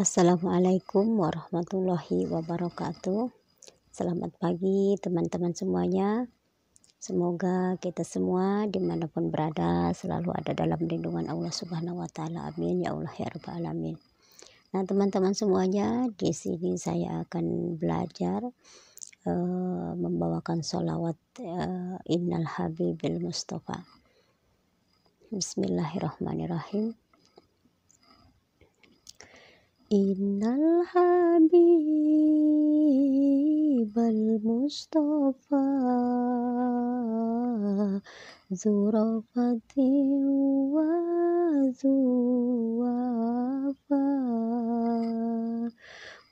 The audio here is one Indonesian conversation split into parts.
Assalamualaikum warahmatullahi wabarakatuh. Selamat pagi teman-teman semuanya. Semoga kita semua di mana pun berada selalu ada dalam lindungan Allah Subhanahu Wa Taala. Amin ya Allah ya Rabbal Alamin. Nah teman-teman semuanya di sini saya akan belajar uh, membawakan sholawat uh, Innal Habibil Mustafa. Bismillahirrahmanirrahim. Innal habibal mustafa Zurafati wa zuwafa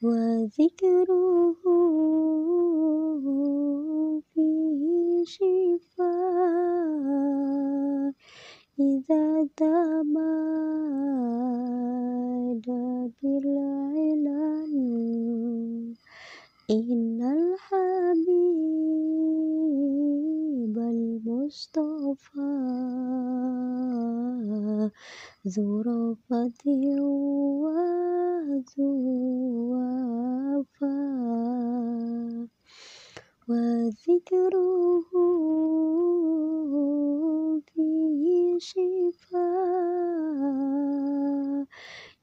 Wa zikruhu إن الحبيب المصطفى ذو رأفة وذو وفاء وذكره فيه شفاء.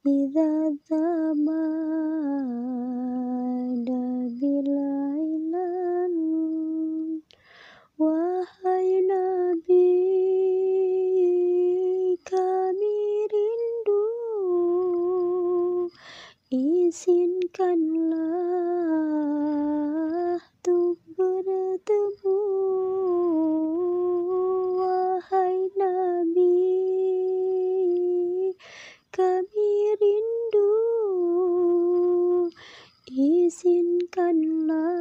إذا الزمان Izinkanlah untuk bertemu Wahai Nabi. Kami rindu. Izinkanlah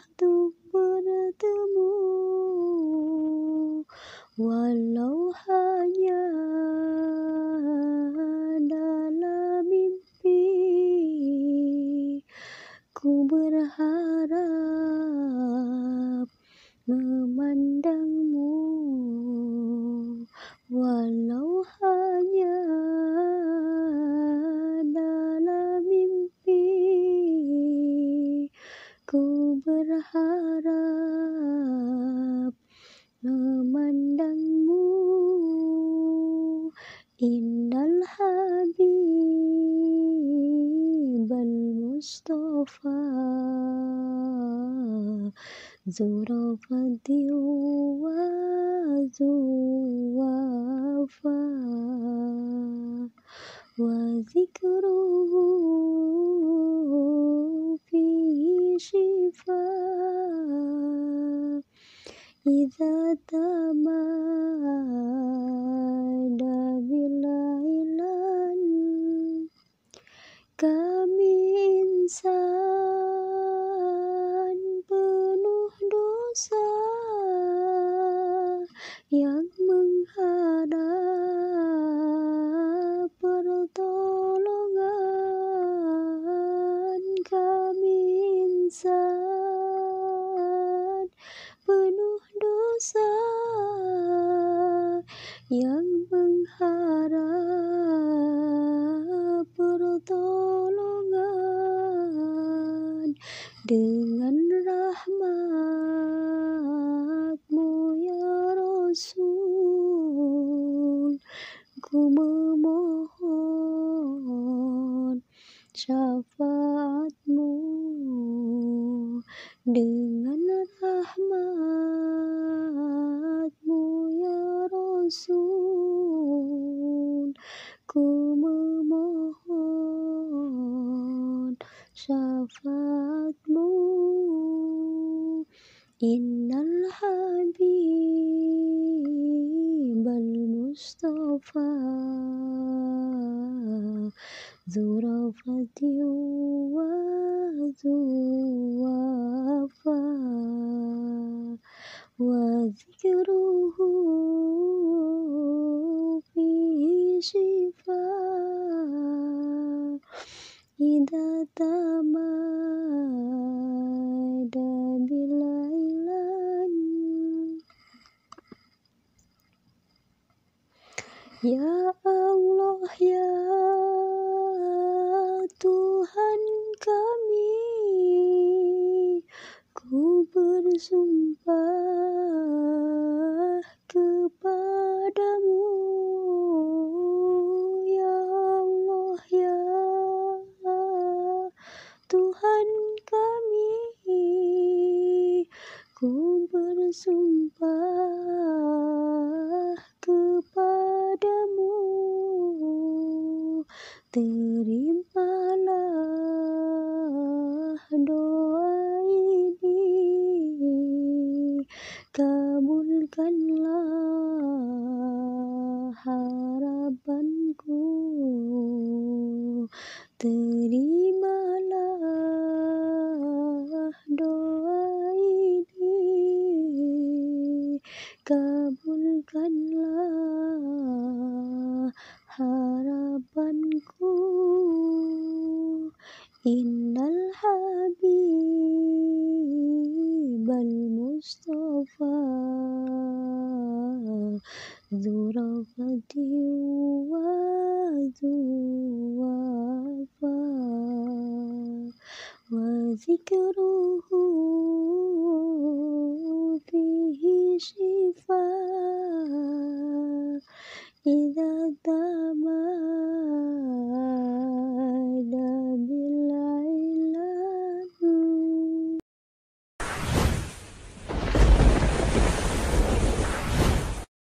untuk bertemu Walau Ku berharap memandangmu Walau hanya dalam mimpi. Ku berharap memandangmu Innal habibal مصطفى. زرف الديو وزوافا وذكره فيه شفاء إذا تمام insan penuh dosa Yang mengharap pertolongan Kami insan penuh dosa Yang Dengan rahmatmu ya Rasul Ku memohon syafaatmu. Dengan rahmatmu ya Rasul Ku memohon syafaatmu Innal habibal mustafa Zurafati wa zuwafa Wa zikruhu bersumpah kepadamu ya Allah ya Tuhan kami. Ku bersumpah kabulkanlah harapanku. Terimalah doa ini. Kabulkanlah الوفاء ذو رغبة وذو وفاء. وذكره به شفاء إذا دمت